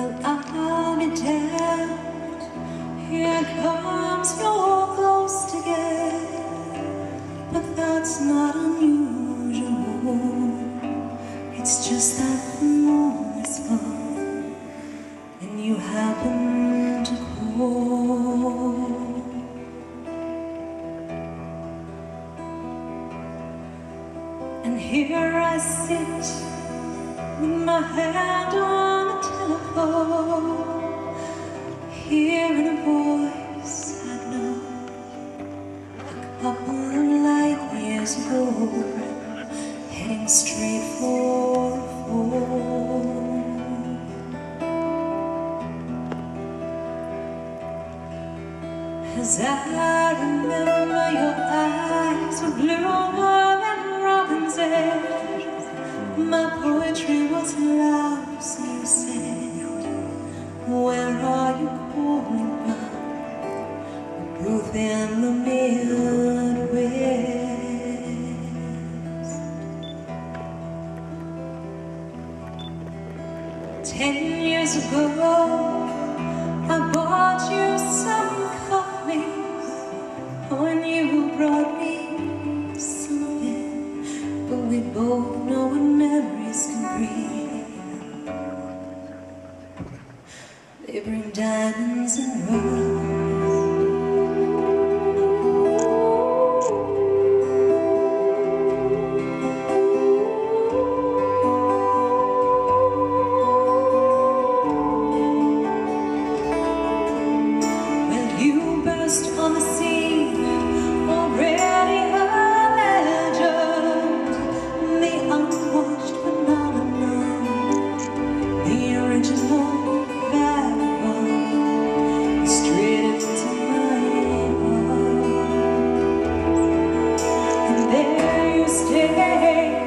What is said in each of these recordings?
will I be dead? Here comes your ghost again. But that's not unusual. It's just that the moon is full, and you happen to call. And here I sit with my head on. As I remember your eyes were bluer than robin's eggs, my poetry was love's you said, Where are you calling from? Booth in the Midwest. Ten years ago, They bring diamonds and roses. day.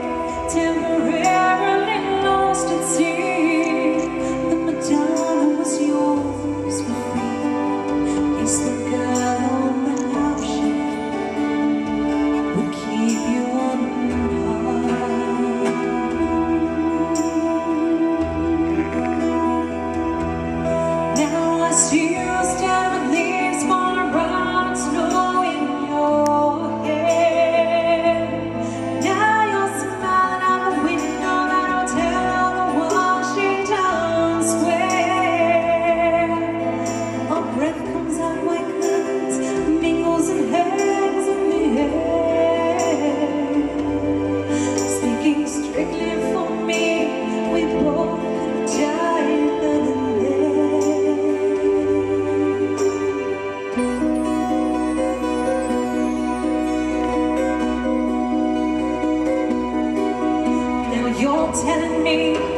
telling me